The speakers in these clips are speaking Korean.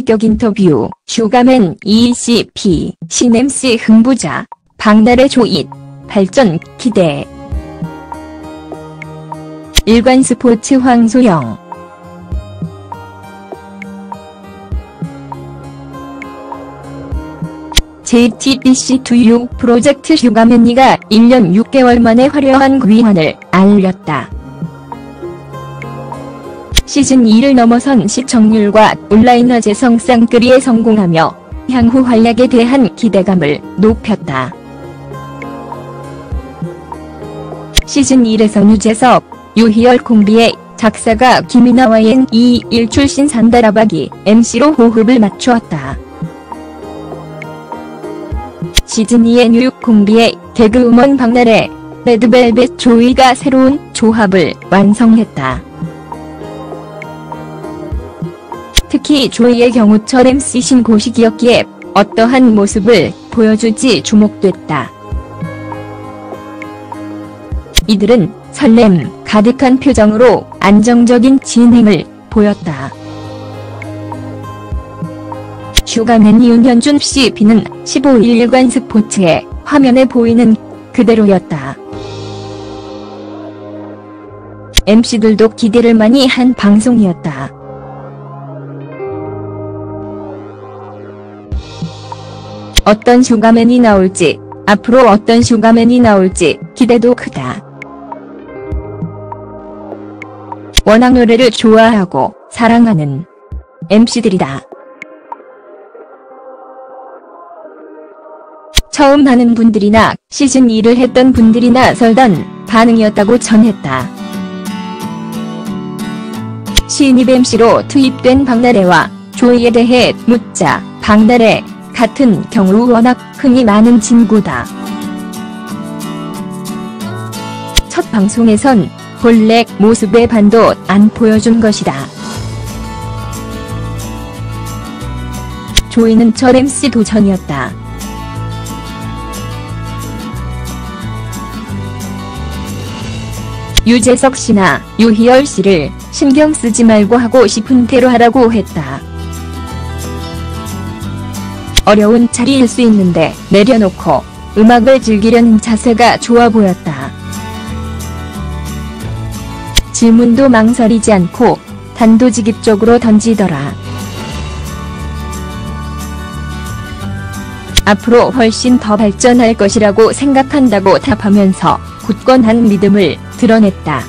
직격 인터뷰, 슈가맨2 CP, 신 MC 흥부자, 박나래 조이, 발전 기대. 일간 스포츠 황소영 JTBC 투유 프로젝트 슈가맨2가 1년 6개월 만에 화려한 귀환을 알렸다. 시즌 2를 넘어선 시청률과 온라인 화제 성쌍끌이에 성공하며 향후 활약에 대한 기대감을 높였다. 시즌 1에서 유재석, 유희열 콤비의 작사가 김이나와의 이1 출신 산다라박이 MC로 호흡을 맞추었다. 시즌2의 뉴욕 콤비의 개그우먼 박나래, 레드벨벳 조이가 새로운 조합을 완성했다. 특히 조이의 경우처럼 MC 신고식이었기에 어떠한 모습을 보여줄지 주목됐다. 이들은 설렘 가득한 표정으로 안정적인 진행을 보였다. 슈가맨 이윤현준 CP는 15일 일간 스포츠에 화면에 보이는 그대로였다. MC들도 기대를 많이 한 방송이었다. 어떤 슈가맨이 나올지, 앞으로 어떤 슈가맨이 나올지 기대도 크다. 워낙 노래를 좋아하고 사랑하는 MC들이다. 처음 하는 분들이나 시즌 2를 했던 분들이나 설던 반응이었다고 전했다. 신입 MC로 투입된 박나래와 조이에 대해 묻자 박나래 같은 경우 워낙 흥이 많은 친구다. 첫 방송에선 본래 모습의 반도 안 보여준 것이다. 조이는 첫 MC 도전이었다. 유재석 씨나 유희열 씨를 신경 쓰지 말고 하고 싶은 대로 하라고 했다. 어려운 자리일 수 있는데 내려놓고 음악을 즐기려는 자세가 좋아 보였다. 질문도 망설이지 않고 단도직입적으로 던지더라. 앞으로 훨씬 더 발전할 것이라고 생각한다고 답하면서 굳건한 믿음을 드러냈다.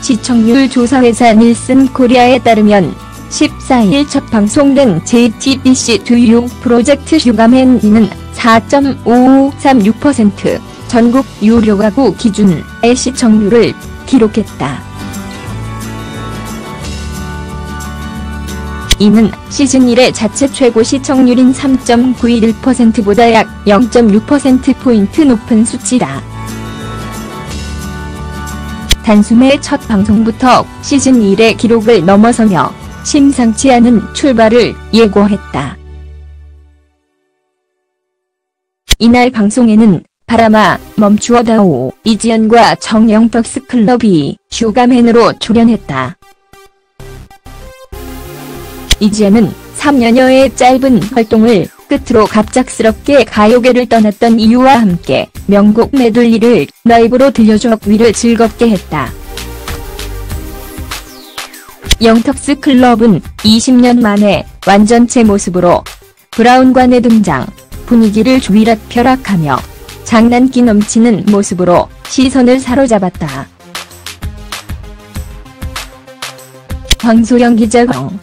시청률 조사회사 닐슨 코리아에 따르면 14일 첫 방송된 JTBC2U 프로젝트 슈가맨이는 4.5536% 전국 유료 가구 기준의 시청률을 기록했다. 이는 시즌 1의 자체 최고 시청률인 3.911%보다 약 0.6%포인트 높은 수치다. 단숨에 첫 방송부터 시즌 1의 기록을 넘어서며 심상치 않은 출발을 예고했다. 이날 방송에는 바람아 멈추어다오 이지연과 정영덕스 클럽이 슈가맨으로 출연했다. 이지연은 3년여의 짧은 활동을 끝으로 갑작스럽게 가요계를 떠났던 이유와 함께 명곡 메들리를 라이브로 들려줘 위를 즐겁게 했다. 영턱스 클럽은 20년 만에 완전체 모습으로 브라운관의 등장, 분위기를 주일락펴락하며 장난기 넘치는 모습으로 시선을 사로잡았다. 황소영 기자광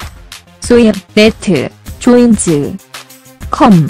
소엽, 네트, 조인즈, 컴